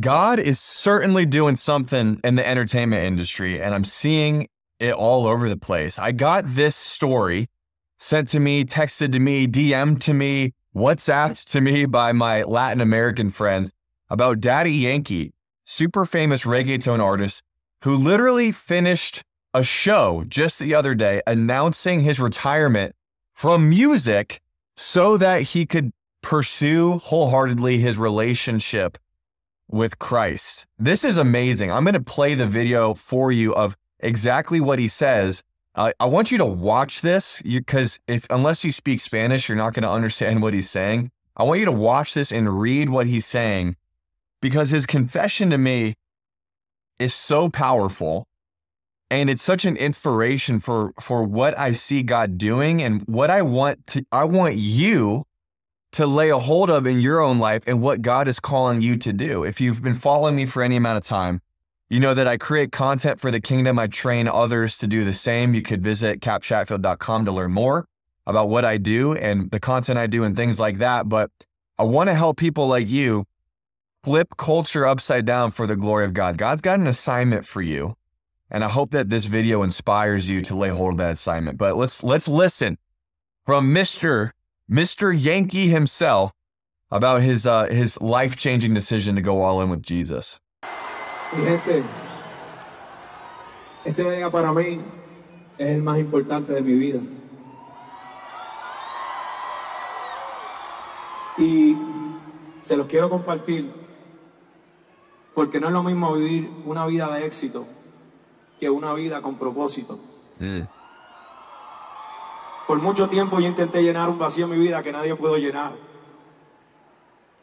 God is certainly doing something in the entertainment industry, and I'm seeing it all over the place. I got this story sent to me, texted to me, DM'd to me, WhatsApped to me by my Latin American friends about Daddy Yankee, super famous reggaeton artist who literally finished a show just the other day announcing his retirement from music so that he could pursue wholeheartedly his relationship with Christ. This is amazing. I'm going to play the video for you of exactly what he says. Uh, I want you to watch this because if unless you speak Spanish, you're not going to understand what he's saying. I want you to watch this and read what he's saying because his confession to me is so powerful and it's such an inspiration for for what I see God doing and what I want to I want you to lay a hold of in your own life and what God is calling you to do. If you've been following me for any amount of time, you know that I create content for the kingdom. I train others to do the same. You could visit kapchatfield.com to learn more about what I do and the content I do and things like that. But I want to help people like you flip culture upside down for the glory of God. God's got an assignment for you. And I hope that this video inspires you to lay hold of that assignment. But let's let's listen from Mr. Mr. Yankee himself about his uh, his life changing decision to go all in with Jesus. Mi gente, este día para mí es el más importante de mi vida. Y se los quiero compartir porque no es lo mismo vivir una vida de éxito que una vida con propósito. Mm. Por mucho tiempo yo intenté llenar un vacío en mi vida que nadie pudo llenar.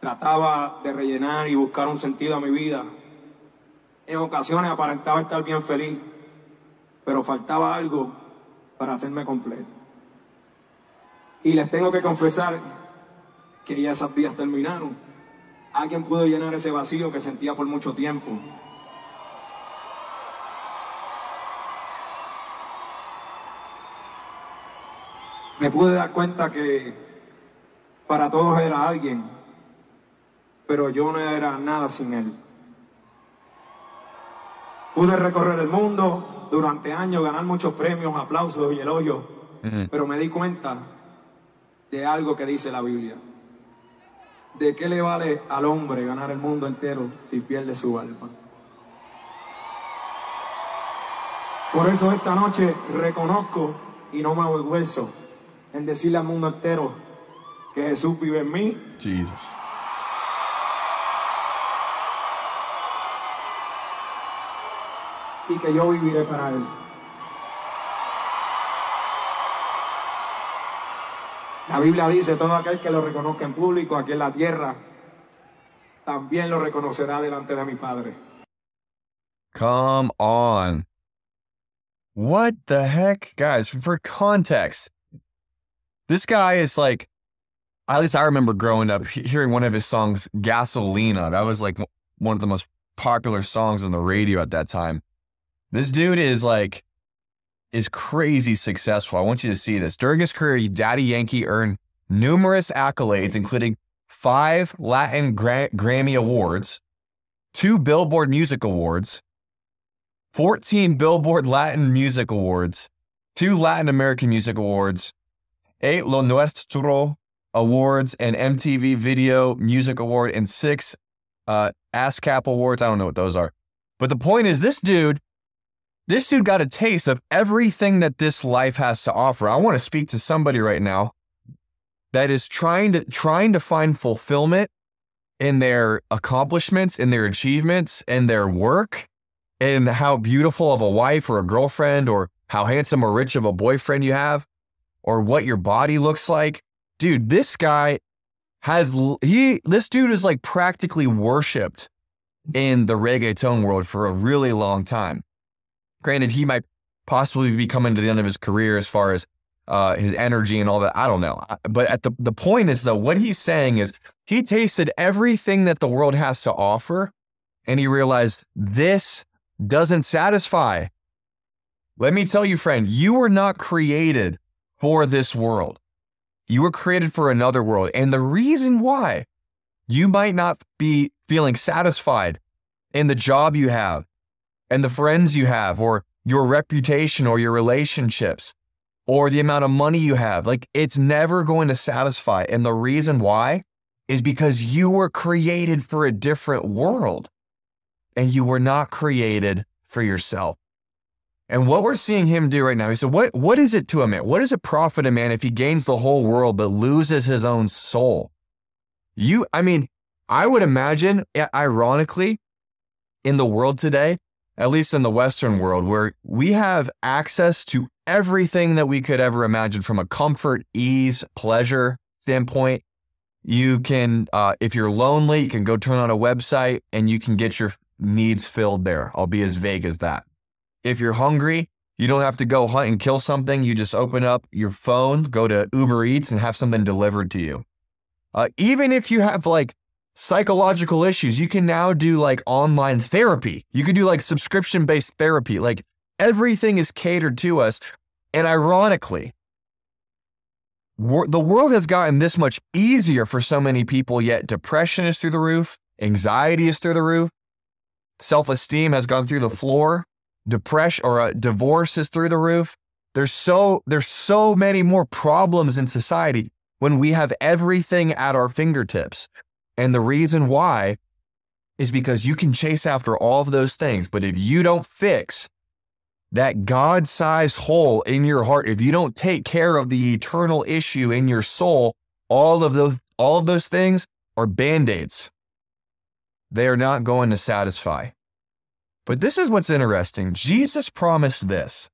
Trataba de rellenar y buscar un sentido a mi vida. En ocasiones aparentaba estar bien feliz, pero faltaba algo para hacerme completo. Y les tengo que confesar que ya esos días terminaron. Alguien pudo llenar ese vacío que sentía por mucho tiempo. Me pude dar cuenta que para todos era alguien, pero yo no era nada sin él. Pude recorrer el mundo durante años, ganar muchos premios, aplausos y elogios, pero me di cuenta de algo que dice la Biblia. ¿De qué le vale al hombre ganar el mundo entero si pierde su alma? Por eso esta noche reconozco y no me avergüenzo en decirle al mundo entero que Jesús vive en mí. Jesus. y que yo viviré para Él. La Biblia dice, todo aquel que lo reconozca en público aquí en la tierra, también lo reconocerá delante de mi Padre. Come on. What the heck? Guys, for context, this guy is like, at least I remember growing up hearing one of his songs, Gasolina. That was like one of the most popular songs on the radio at that time. This dude is like, is crazy successful. I want you to see this. During his career, Daddy Yankee earned numerous accolades, including five Latin Gra- Grammy Awards, two Billboard Music Awards, 14 Billboard Latin Music Awards, two Latin American Music Awards, eight Lo Nuestro Awards, an MTV Video Music Award, and six uh, ASCAP Awards. I don't know what those are. But the point is, this dude, this dude got a taste of everything that this life has to offer. I want to speak to somebody right now that is trying to trying to find fulfillment in their accomplishments, in their achievements, in their work, in how beautiful of a wife or a girlfriend or how handsome or rich of a boyfriend you have or what your body looks like. Dude, this guy has he this dude is like practically worshipped in the reggaeton world for a really long time. Granted, he might possibly be coming to the end of his career as far as uh, his energy and all that. I don't know. But at the the point is though, what he's saying is he tasted everything that the world has to offer, and he realized this doesn't satisfy. Let me tell you, friend, you were not created for this world. You were created for another world. And the reason why You might not be feeling satisfied in the job you have and the friends you have or your reputation or your relationships or the amount of money you have. Like it's never going to satisfy. And the reason why is because you were created for a different world and you were not created for yourself. And what we're seeing him do right now, he said, what, what is it to a man? What does it profit a man if he gains the whole world but loses his own soul? You, I mean, I would imagine, ironically, in the world today, at least in the Western world, where we have access to everything that we could ever imagine from a comfort, ease, pleasure standpoint. You can, uh, if you're lonely, you can go turn on a website and you can get your needs filled there. I'll be as vague as that. If you're hungry, you don't have to go hunt and kill something. You just open up your phone, go to Uber Eats, and have something delivered to you. Uh, even if you have like psychological issues, you can now do like online therapy. You can do like subscription based therapy. Like everything is catered to us. And ironically, the world has gotten this much easier for so many people, yet depression is through the roof, anxiety is through the roof, self esteem has gone through the floor, depression or a uh, divorce is through the roof. There's so there's so many more problems in society when we have everything at our fingertips. And the reason why is because you can chase after all of those things, but if you don't fix that God sized hole in your heart, if you don't take care of the eternal issue in your soul, all of those, all of those things are band aids. They are not going to satisfy. But this is what's interesting. Jesus promised this.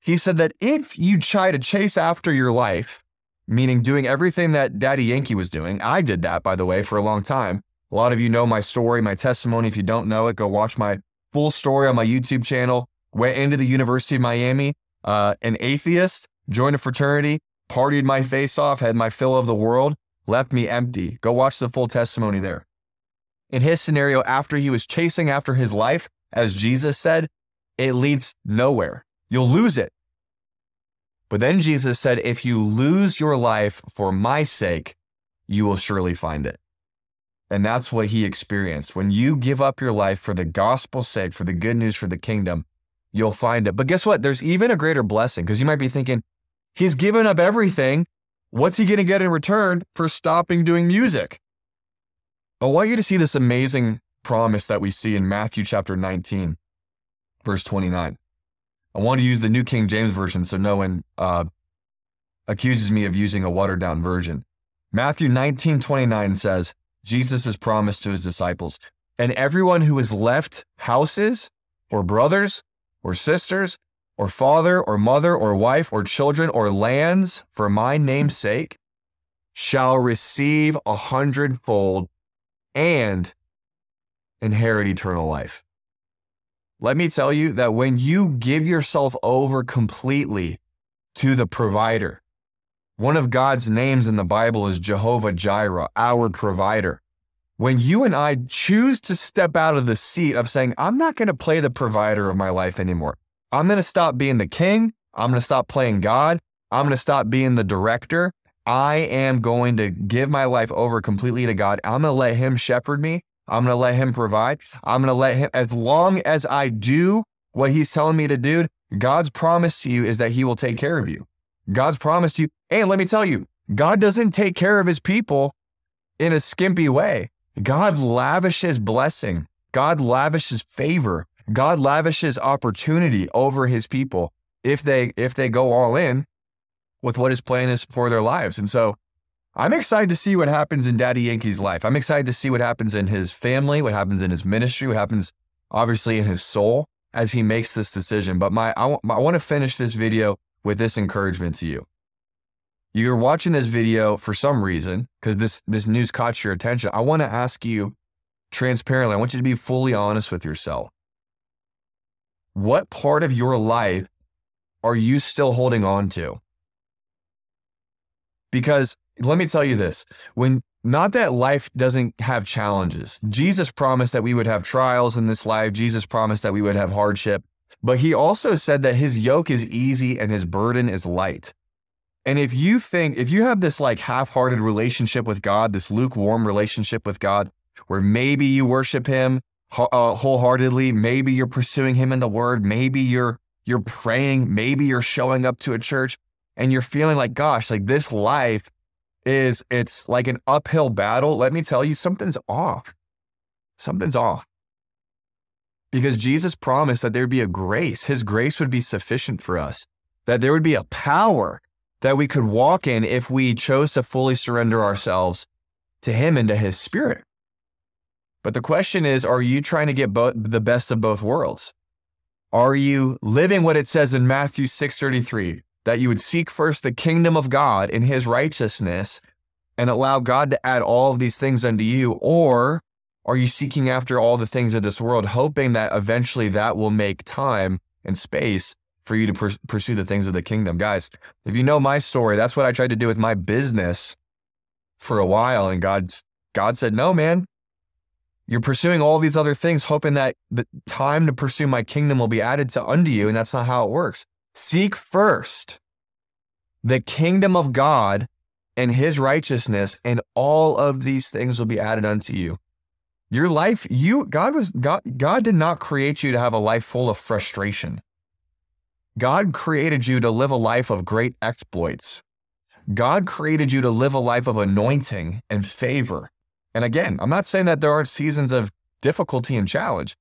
He said that if you try to chase after your life, meaning doing everything that Daddy Yankee was doing, I did that, by the way, for a long time. A lot of you know my story, my testimony. If you don't know it, go watch my full story on my YouTube channel went into the University of Miami, uh, an atheist, joined a fraternity, partied my face off, had my fill of the world, left me empty. Go watch the full testimony there. In his scenario, after he was chasing after his life, as Jesus said, it leads nowhere. You'll lose it. But then Jesus said, if you lose your life for my sake, you will surely find it. And that's what he experienced. When you give up your life for the gospel's sake, for the good news, for the kingdom, you'll find it. But guess what? There's even a greater blessing because you might be thinking, he's given up everything. What's he going to get in return for stopping doing music? I want you to see this amazing promise that we see in Matthew chapter 19, verse 29. I want to use the New King James Version so no one uh, accuses me of using a watered down version. Matthew 19, 29 says, Jesus has promised to his disciples, and everyone who has left houses or brothers or sisters, or father, or mother, or wife, or children, or lands for my name's sake shall receive a hundredfold and inherit eternal life. Let me tell you that when you give yourself over completely to the provider, one of God's names in the Bible is Jehovah Jireh, our provider when you and I choose to step out of the seat of saying, I'm not going to play the provider of my life anymore. I'm going to stop being the king. I'm going to stop playing God. I'm going to stop being the director. I am going to give my life over completely to God. I'm going to let Him shepherd me. I'm going to let Him provide. I'm going to let Him, as long as I do what He's telling me to do, God's promise to you is that He will take care of you. God's promise to you. And let me tell you, God doesn't take care of His people in a skimpy way. God lavishes blessing. God lavishes favor. God lavishes opportunity over his people if they if they go all in with what his plan is for their lives. And so I'm excited to see what happens in Daddy Yankee's life. I'm excited to see what happens in his family, what happens in his ministry, what happens obviously in his soul as he makes this decision. But my I, I want to finish this video with this encouragement to you you're watching this video for some reason because this this news caught your attention. I want to ask you transparently. I want you to be fully honest with yourself. What part of your life are you still holding on to? Because let me tell you this, when not that life doesn't have challenges. Jesus promised that we would have trials in this life. Jesus promised that we would have hardship, but he also said that his yoke is easy and his burden is light. And if you think, if you have this like half hearted relationship with God, this lukewarm relationship with God, where maybe you worship Him uh, wholeheartedly, maybe you're pursuing Him in the Word, maybe you're you're praying, maybe you're showing up to a church, and you're feeling like, gosh, like this life is it's like an uphill battle. Let me tell you, something's off. Something's off. Because Jesus promised that there'd be a grace, His grace would be sufficient for us, that there would be a power that we could walk in if we chose to fully surrender ourselves to Him and to His Spirit. But the question is, are you trying to get bo- the best of both worlds? Are you living what it says in Matthew 6:33 that you would seek first the kingdom of God and his righteousness and allow God to add all of these things unto you or are you seeking after all the things of this world hoping that eventually that will make time and space for you to pursue the things of the kingdom? Guys, if you know my story, that's what I tried to do with my business for a while and God's God said, "No, man, you're pursuing all these other things, hoping that the time to pursue my kingdom will be added to unto you. And that's not how it works. Seek first the kingdom of God and his righteousness, and all of these things will be added unto you. Your life, you God was God, God did not create you to have a life full of frustration. God created you to live a life of great exploits. God created you to live a life of anointing and favor. And again, I'm not saying that there aren't seasons of difficulty and challenge,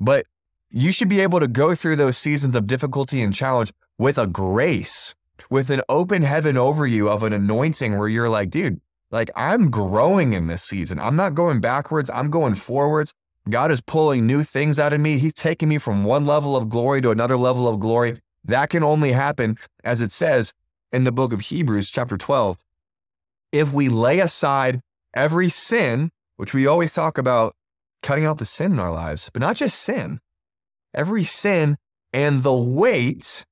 but you should be able to go through those seasons of difficulty and challenge with a grace, with an open heaven over you of an anointing where you're like, dude, like I'm growing in this season. I'm not going backwards, I'm going forwards. God is pulling new things out of me. He's taking me from one level of glory to another level of glory. That can only happen, as it says in the book of Hebrews, chapter 12, if we lay aside every sin, which we always talk about cutting out the sin in our lives, but not just sin, every sin and the weight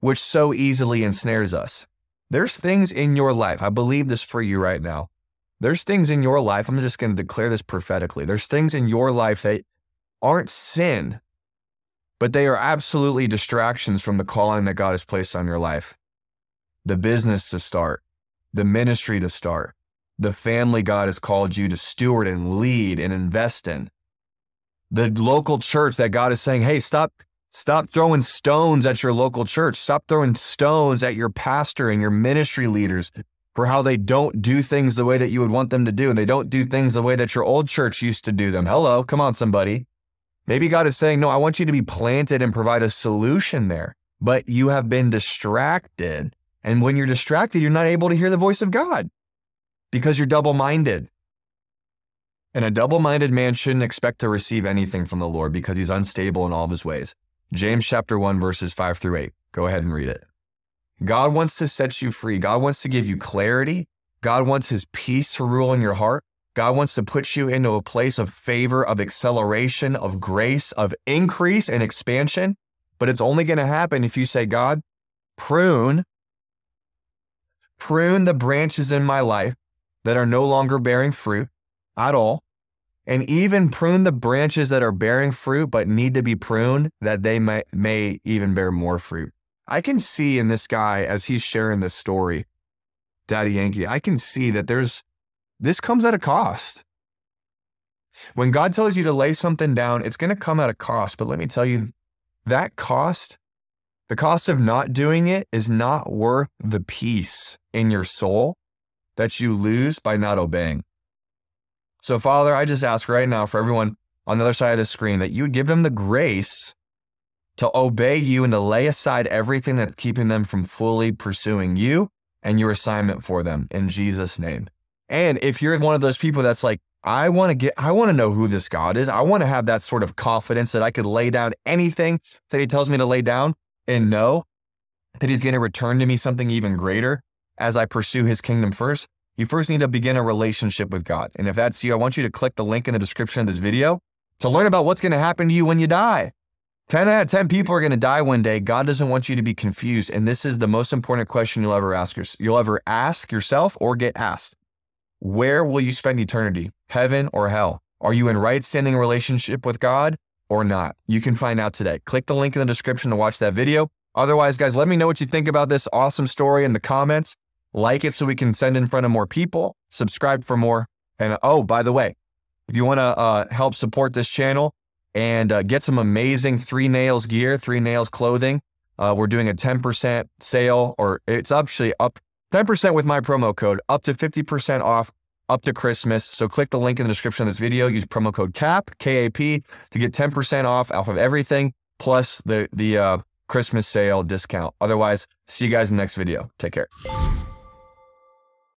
which so easily ensnares us. There's things in your life, I believe this for you right now. There's things in your life, I'm just going to declare this prophetically. There's things in your life that aren't sin, but they are absolutely distractions from the calling that God has placed on your life. The business to start, the ministry to start, the family God has called you to steward and lead and invest in. The local church that God is saying, hey, stop, stop throwing stones at your local church. Stop throwing stones at your pastor and your ministry leaders for how they don't do things the way that you would want them to do. And they don't do things the way that your old church used to do them. Hello, come on, somebody. Maybe God is saying, no, I want you to be planted and provide a solution there, but you have been distracted. And when you're distracted, you're not able to hear the voice of God because you're double minded. And a double minded man shouldn't expect to receive anything from the Lord because he's unstable in all of his ways. James chapter 1, verses 5 through 8. Go ahead and read it. God wants to set you free. God wants to give you clarity. God wants his peace to rule in your heart. God wants to put you into a place of favor, of acceleration, of grace, of increase and expansion. But it's only going to happen if you say, God, prune, prune the branches in my life that are no longer bearing fruit at all, and even prune the branches that are bearing fruit but need to be pruned that they may, may even bear more fruit. I can see in this guy as he's sharing this story, Daddy Yankee, I can see that there's this comes at a cost. When God tells you to lay something down, it's going to come at a cost. But let me tell you, that cost, the cost of not doing it is not worth the peace in your soul that you lose by not obeying. So, Father, I just ask right now for everyone on the other side of the screen that you would give them the grace to obey you and to lay aside everything that's keeping them from fully pursuing you and your assignment for them in Jesus' name. And if you're one of those people that's like, I want to get, I want to know who this God is. I want to have that sort of confidence that I could lay down anything that he tells me to lay down and know that he's going to return to me something even greater as I pursue his kingdom first, you first need to begin a relationship with God. And if that's you, I want you to click the link in the description of this video to learn about what's going to happen to you when you die. 10 out of 10 people are going to die one day. God doesn't want you to be confused. And this is the most important question you'll ever ask yourself. You'll ever ask yourself or get asked. Where will you spend eternity? Heaven or hell? Are you in right standing relationship with God or not? You can find out today. Click the link in the description to watch that video. Otherwise, guys, let me know what you think about this awesome story in the comments. Like it so we can send in front of more people. Subscribe for more. And oh, by the way, if you want to uh, help support this channel and uh, get some amazing Three Nails gear, Three Nails clothing, uh, we're doing a 10% sale, or it's actually up 10% with my promo code, up to 50% off up to Christmas. So click the link in the description of this video. Use promo code KAP, K-A-P, to get 10% off off of everything, plus the, the uh, Christmas sale discount. Otherwise, see you guys in the next video. Take care.